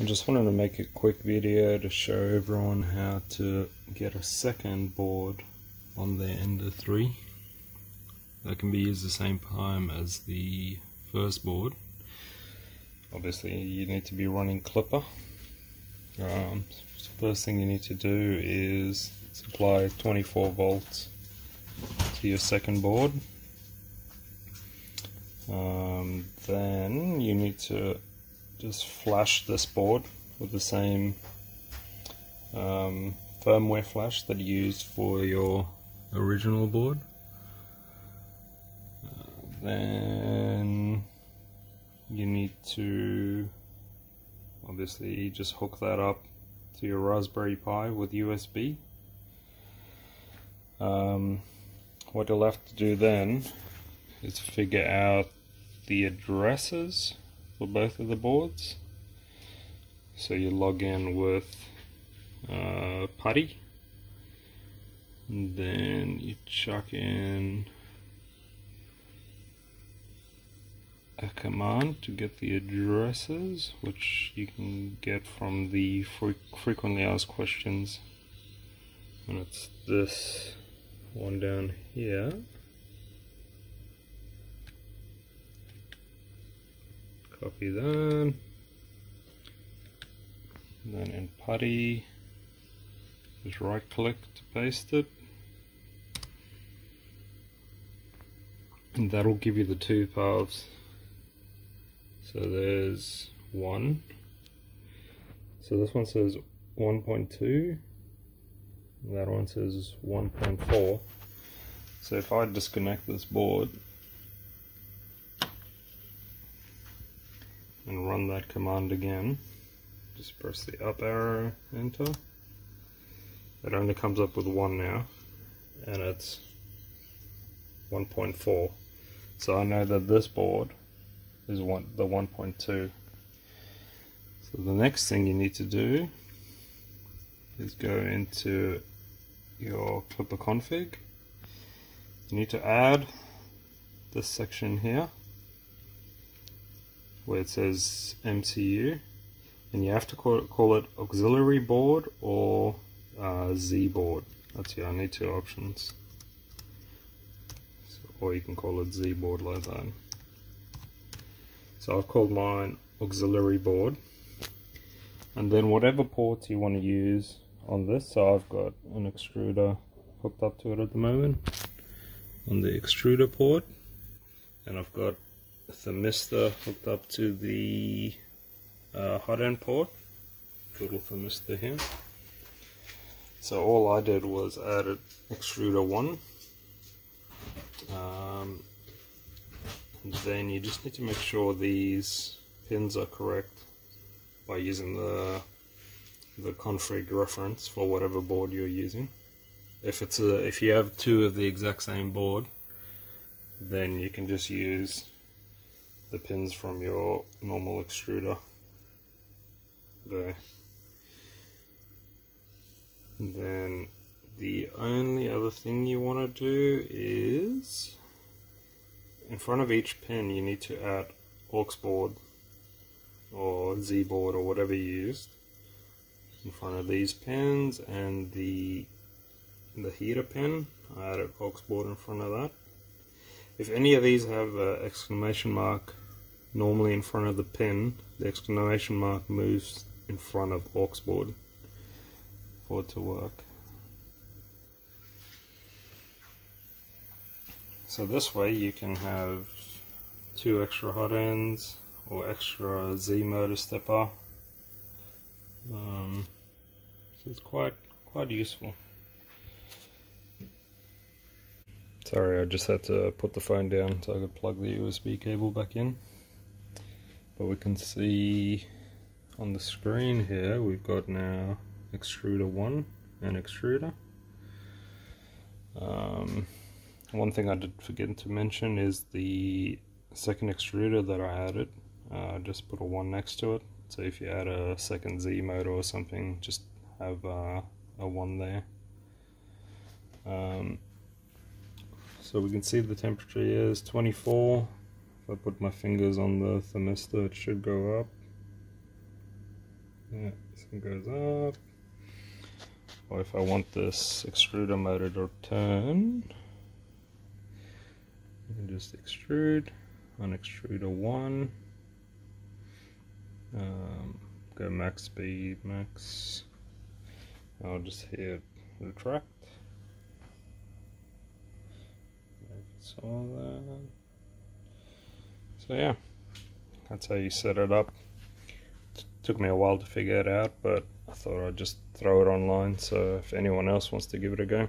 I just wanted to make a quick video to show everyone how to get a second board on their Ender 3 that can be used the same time as the first board. Obviously you need to be running Klipper Um, first thing you need to do is supply 24 volts to your second board. Um, then you need to just flash this board with the same um, firmware flash that you used for your original board. Uh, then you need to obviously just hook that up to your Raspberry Pi with USB. Um, what you'll have to do then is figure out the addresses for both of the boards. So you log in with uh, PuTTY, and then you chuck in a command to get the addresses, which you can get from the fre frequently asked questions. And it's this one down here. Copy that. And then in PuTTY, just right click to paste it. And that'll give you the two paths. So there's one. So this one says 1.2. That one says 1.4. So if I disconnect this board and run that command again. Just press the up arrow, enter. It only comes up with one now, and it's 1.4. So I know that this board is one the 1.2. So the next thing you need to do is go into your Klipper config. You need to add this section here where it says MCU and you have to call it, call it auxiliary board or uh, Z board. That's your only two options. So, or you can call it Z board like that. So I've called mine auxiliary board. And then whatever ports you want to use on this, so I've got an extruder hooked up to it at the moment on the extruder port. And I've got thermistor hooked up to the uh, hot end port. Little thermistor here. So all I did was added extruder 1 um, then you just need to make sure these pins are correct by using the the config reference for whatever board you're using. If it's a if you have two of the exact same board then you can just use the pins from your normal extruder. There. Then the only other thing you want to do is in front of each pin you need to add aux board or Z board or whatever you used in front of these pins and the the heater pin. I added aux board in front of that if any of these have an exclamation mark normally in front of the pin, the exclamation mark moves in front of aux board for it to work. So this way you can have two extra hot ends or extra Z motor stepper. Um, so it's quite quite useful. Sorry, I just had to put the phone down so I could plug the USB cable back in. But we can see on the screen here we've got now extruder 1 and extruder. Um, one thing I did forget to mention is the second extruder that I added. Uh, just put a 1 next to it. So if you add a second Z motor or something just have uh, a 1 there. Um, so we can see the temperature is 24 If I put my fingers on the thermistor, it should go up. Yeah, this one goes up. Or if I want this extruder motor to turn, you can just extrude on extruder one. Um, go max speed, max. I'll just hit retract. Saw that. So yeah, that's how you set it up. It took me a while to figure it out, but I thought I'd just throw it online. So if anyone else wants to give it a go.